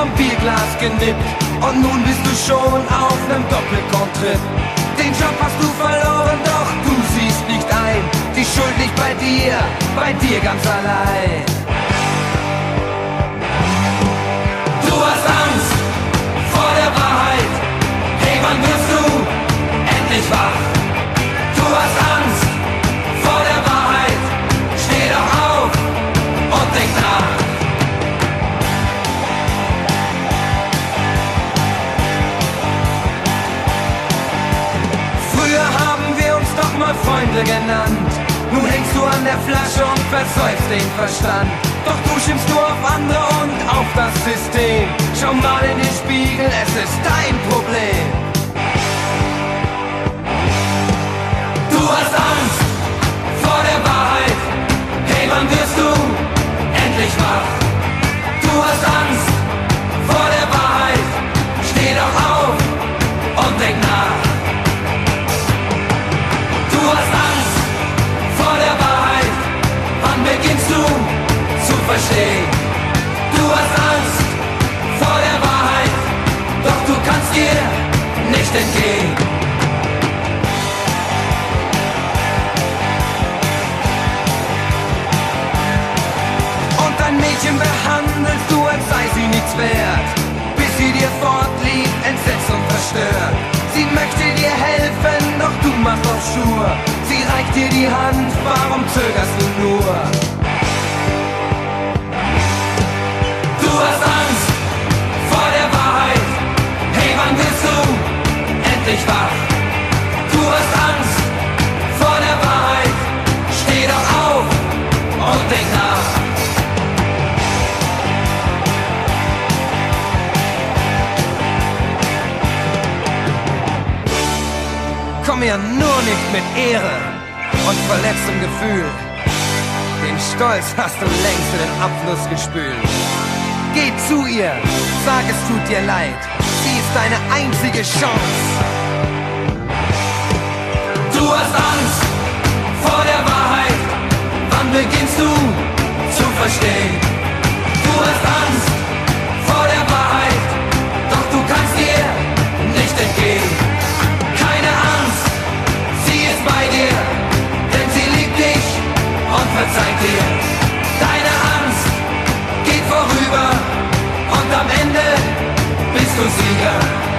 am Bierglas genippt und nun bist du schon auf nem Doppelkontrip. Den Job hast du verloren, doch du siehst nicht ein. Die Schuld liegt bei dir, bei dir ganz allein. Mal Freunde genannt. Nun hängst du an der Flasche und versäufst den Verstand. Doch du schimpfst nur auf andere und auf das System. Schau mal in den Spiegel, es ist dein Problem. Mädchen behandelst du, als sei sie nichts wert. Bis sie dir fortlief, entsetzt und verstört. Sie möchte dir helfen, doch du machst auf Schur. Sie reicht dir die Hand, warum zögerst du nur? Mir nur nicht mit Ehre und verletztem Gefühl. Den Stolz hast du längst in den Abfluss gespült. Geh zu ihr, sag es tut dir leid. Sie ist deine einzige Chance. Du hast Angst vor der Wahrheit. Wann beginnst du zu verstehen? Du hast Angst consiga.